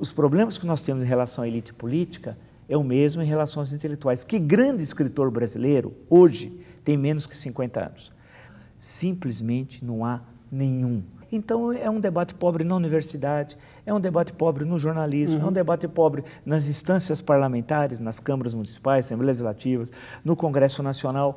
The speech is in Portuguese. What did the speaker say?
Os problemas que nós temos em relação à elite política é o mesmo em relação aos intelectuais. Que grande escritor brasileiro, hoje, tem menos que 50 anos? Simplesmente não há nenhum. Então é um debate pobre na universidade, é um debate pobre no jornalismo, uhum. é um debate pobre nas instâncias parlamentares, nas câmaras municipais, assembleias legislativas, no Congresso Nacional.